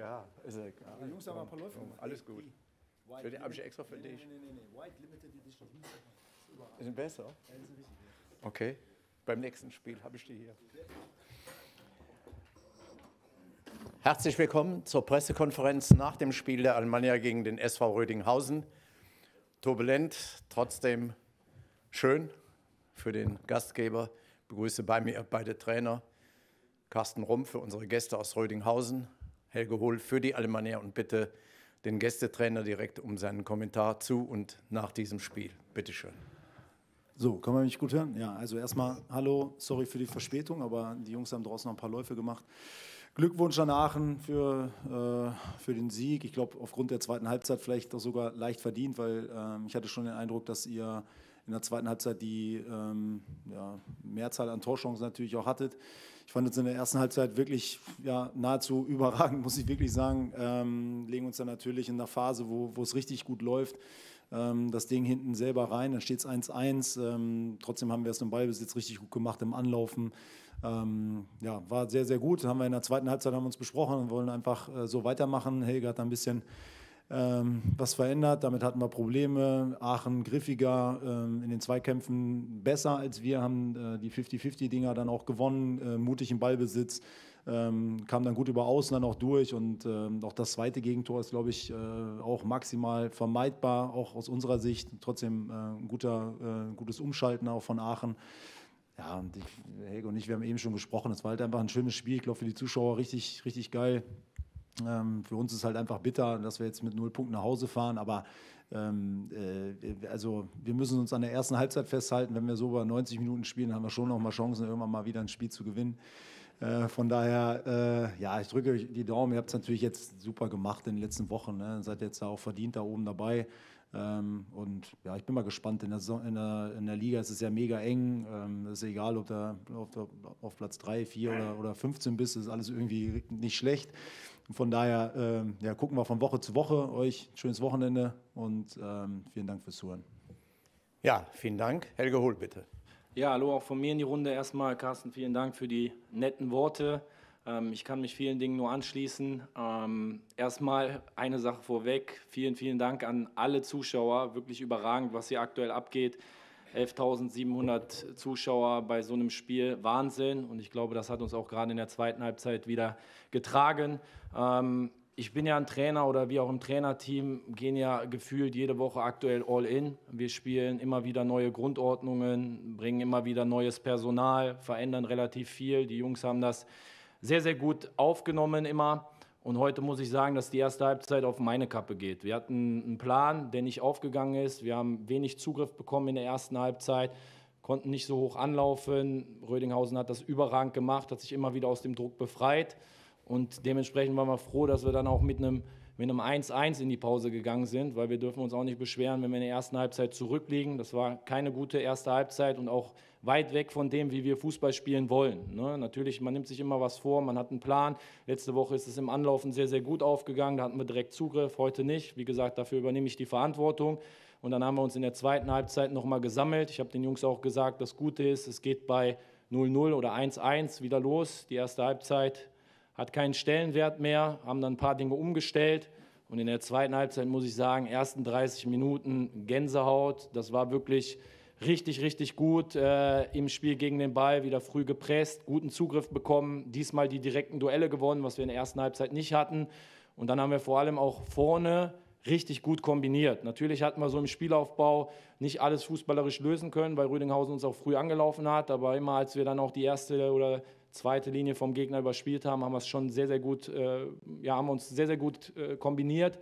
Ja, ist ja. Die Jungs haben ein paar Läufe gemacht. Alles gut. Für die habe ich extra für dich. Nee, nee, nee. White Limited Edition. Besser? Sind gut. Okay. Beim nächsten Spiel habe ich die hier. Herzlich willkommen zur Pressekonferenz nach dem Spiel der Alemannia gegen den SV Rödinghausen. Turbulent, trotzdem schön für den Gastgeber. Ich begrüße bei mir beide Trainer, Carsten Rumpf für unsere Gäste aus Rödinghausen, Helge Hohl für die Alemannia und bitte den Gästetrainer direkt um seinen Kommentar zu und nach diesem Spiel. Bitte schön. So, kann man mich gut hören? Ja, also erstmal hallo, sorry für die Verspätung, aber die Jungs haben draußen noch ein paar Läufe gemacht. Glückwunsch an Aachen für, äh, für den Sieg. Ich glaube, aufgrund der zweiten Halbzeit vielleicht auch sogar leicht verdient, weil ähm, ich hatte schon den Eindruck, dass ihr in der zweiten Halbzeit die ähm, ja, Mehrzahl an Torchancen natürlich auch hattet. Ich fand uns in der ersten Halbzeit wirklich ja, nahezu überragend, muss ich wirklich sagen. Ähm, legen uns dann natürlich in der Phase, wo, es richtig gut läuft, ähm, das Ding hinten selber rein. Dann steht es 1-1. Ähm, trotzdem haben wir es im Ballbesitz richtig gut gemacht im Anlaufen. Ähm, ja, war sehr, sehr gut. Haben wir in der zweiten Halbzeit haben uns besprochen und wollen einfach äh, so weitermachen. Helge hat da ein bisschen ähm, was verändert. Damit hatten wir Probleme. Aachen griffiger, ähm, in den Zweikämpfen besser als wir, haben äh, die 50-50-Dinger dann auch gewonnen, äh, mutig im Ballbesitz. Ähm, kam dann gut über Außen dann auch durch und ähm, auch das zweite Gegentor ist, glaube ich, äh, auch maximal vermeidbar, auch aus unserer Sicht. Trotzdem äh, ein guter, äh, gutes Umschalten auch von Aachen. Ja, und ich, Helge und ich, wir haben eben schon gesprochen, es war halt einfach ein schönes Spiel, ich glaube für die Zuschauer richtig, richtig geil. Ähm, für uns ist halt einfach bitter, dass wir jetzt mit null Punkten nach Hause fahren, aber ähm, äh, also wir müssen uns an der ersten Halbzeit festhalten. Wenn wir so über 90 Minuten spielen, haben wir schon noch mal Chancen, irgendwann mal wieder ein Spiel zu gewinnen. Äh, von daher, äh, ja, ich drücke euch die Daumen. Ihr habt es natürlich jetzt super gemacht in den letzten Wochen. Ne? Seid jetzt auch verdient da oben dabei. Ähm, und ja, ich bin mal gespannt. In der, so in der, in der Liga ist es ja mega eng. Ähm, ist egal, ob du auf, auf Platz 3, 4 oder, oder 15 bist. Ist alles irgendwie nicht schlecht. Und von daher ähm, ja, gucken wir von Woche zu Woche. Euch ein schönes Wochenende und ähm, vielen Dank fürs Zuhören. Ja, vielen Dank. Helge Hohl, bitte. Ja, hallo auch von mir in die Runde. Erstmal, Carsten, vielen Dank für die netten Worte. Ähm, ich kann mich vielen Dingen nur anschließen. Ähm, erstmal eine Sache vorweg. Vielen, vielen Dank an alle Zuschauer. Wirklich überragend, was hier aktuell abgeht. 11.700 Zuschauer bei so einem Spiel. Wahnsinn. Und ich glaube, das hat uns auch gerade in der zweiten Halbzeit wieder getragen. Ähm, ich bin ja ein Trainer oder wir auch im Trainerteam gehen ja gefühlt jede Woche aktuell all in. Wir spielen immer wieder neue Grundordnungen, bringen immer wieder neues Personal, verändern relativ viel. Die Jungs haben das sehr, sehr gut aufgenommen immer. Und heute muss ich sagen, dass die erste Halbzeit auf meine Kappe geht. Wir hatten einen Plan, der nicht aufgegangen ist. Wir haben wenig Zugriff bekommen in der ersten Halbzeit, konnten nicht so hoch anlaufen. Rödinghausen hat das überragend gemacht, hat sich immer wieder aus dem Druck befreit. Und dementsprechend waren wir froh, dass wir dann auch mit einem mit einem 1-1 in die Pause gegangen sind, weil wir dürfen uns auch nicht beschweren, wenn wir in der ersten Halbzeit zurückliegen. Das war keine gute erste Halbzeit und auch weit weg von dem, wie wir Fußball spielen wollen. Ne? Natürlich, man nimmt sich immer was vor, man hat einen Plan. Letzte Woche ist es im Anlaufen sehr, sehr gut aufgegangen, da hatten wir direkt Zugriff, heute nicht. Wie gesagt, dafür übernehme ich die Verantwortung. Und dann haben wir uns in der zweiten Halbzeit nochmal gesammelt. Ich habe den Jungs auch gesagt, das Gute ist, es geht bei 0-0 oder 1-1 wieder los. Die erste Halbzeit hat keinen Stellenwert mehr, haben dann ein paar Dinge umgestellt. Und in der zweiten Halbzeit muss ich sagen, ersten 30 Minuten Gänsehaut. Das war wirklich richtig, richtig gut äh, im Spiel gegen den Ball, wieder früh gepresst, guten Zugriff bekommen, diesmal die direkten Duelle gewonnen, was wir in der ersten Halbzeit nicht hatten. Und dann haben wir vor allem auch vorne richtig gut kombiniert. Natürlich hatten wir so im Spielaufbau nicht alles fußballerisch lösen können, weil Rüdinghausen uns auch früh angelaufen hat, aber immer als wir dann auch die erste oder zweite Linie vom Gegner überspielt haben, haben wir es schon sehr, sehr gut, äh, ja, haben uns sehr, sehr gut äh, kombiniert.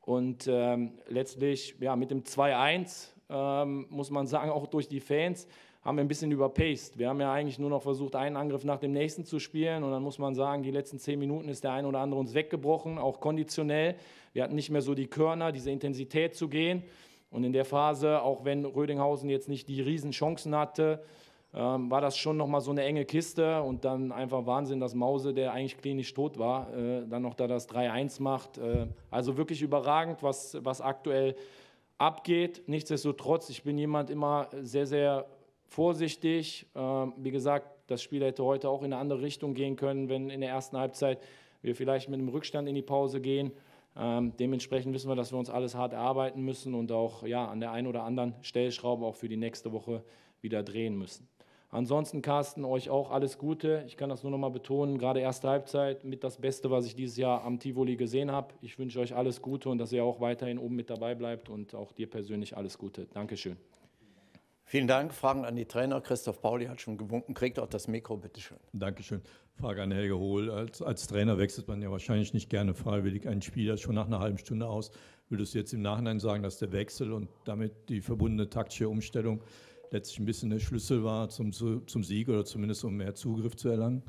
Und ähm, letztlich, ja, mit dem 2-1, ähm, muss man sagen, auch durch die Fans, haben wir ein bisschen überpaced. Wir haben ja eigentlich nur noch versucht, einen Angriff nach dem nächsten zu spielen. Und dann muss man sagen, die letzten zehn Minuten ist der ein oder andere uns weggebrochen, auch konditionell. Wir hatten nicht mehr so die Körner, diese Intensität zu gehen. Und in der Phase, auch wenn Rödinghausen jetzt nicht die Riesenchancen hatte, ähm, war das schon nochmal so eine enge Kiste und dann einfach Wahnsinn, dass Mause, der eigentlich klinisch tot war, äh, dann noch da das 3-1 macht. Äh, also wirklich überragend, was, was aktuell abgeht. Nichtsdestotrotz, ich bin jemand immer sehr, sehr vorsichtig. Ähm, wie gesagt, das Spiel hätte heute auch in eine andere Richtung gehen können, wenn in der ersten Halbzeit wir vielleicht mit einem Rückstand in die Pause gehen. Ähm, dementsprechend wissen wir, dass wir uns alles hart erarbeiten müssen und auch ja, an der einen oder anderen Stellschraube auch für die nächste Woche wieder drehen müssen. Ansonsten, Carsten, euch auch alles Gute. Ich kann das nur noch mal betonen, gerade erste Halbzeit mit das Beste, was ich dieses Jahr am Tivoli gesehen habe. Ich wünsche euch alles Gute und dass ihr auch weiterhin oben mit dabei bleibt und auch dir persönlich alles Gute. Dankeschön. Vielen Dank. Fragen an die Trainer. Christoph Pauli hat schon gewunken. Kriegt auch das Mikro, bitteschön. Dankeschön. Frage an Helge Hohl. Als, als Trainer wechselt man ja wahrscheinlich nicht gerne freiwillig einen Spieler schon nach einer halben Stunde aus. Würdest du jetzt im Nachhinein sagen, dass der Wechsel und damit die verbundene taktische Umstellung letztlich ein bisschen der Schlüssel war zum, zum Sieg oder zumindest um mehr Zugriff zu erlangen?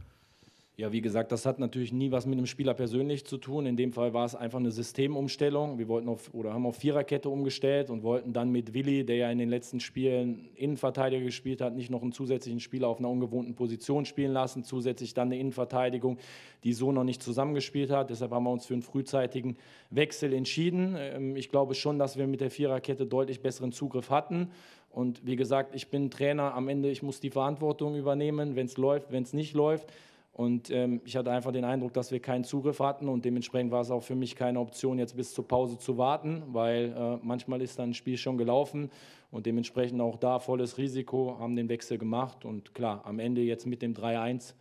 Ja, wie gesagt, das hat natürlich nie was mit dem Spieler persönlich zu tun. In dem Fall war es einfach eine Systemumstellung. Wir wollten auf oder haben auf Viererkette umgestellt und wollten dann mit Willi, der ja in den letzten Spielen Innenverteidiger gespielt hat, nicht noch einen zusätzlichen Spieler auf einer ungewohnten Position spielen lassen. Zusätzlich dann eine Innenverteidigung, die so noch nicht zusammengespielt hat. Deshalb haben wir uns für einen frühzeitigen Wechsel entschieden. Ähm, ich glaube schon, dass wir mit der Viererkette deutlich besseren Zugriff hatten. Und wie gesagt, ich bin Trainer. Am Ende, ich muss die Verantwortung übernehmen, wenn es läuft, wenn es nicht läuft. Und ähm, ich hatte einfach den Eindruck, dass wir keinen Zugriff hatten und dementsprechend war es auch für mich keine Option, jetzt bis zur Pause zu warten, weil äh, manchmal ist dann ein Spiel schon gelaufen und dementsprechend auch da volles Risiko, haben den Wechsel gemacht und klar, am Ende jetzt mit dem 3-1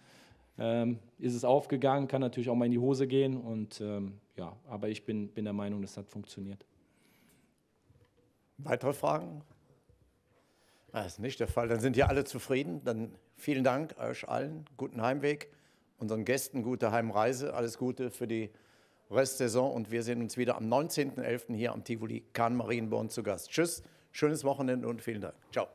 ähm, ist es aufgegangen, kann natürlich auch mal in die Hose gehen und ähm, ja, aber ich bin, bin der Meinung, das hat funktioniert. Weitere Fragen? Das ist nicht der Fall. Dann sind ja alle zufrieden. Dann vielen Dank euch allen. Guten Heimweg unseren Gästen gute Heimreise, alles Gute für die Restsaison und wir sehen uns wieder am 19.11. hier am Tivoli Kahn Marienborn zu Gast. Tschüss, schönes Wochenende und vielen Dank. Ciao.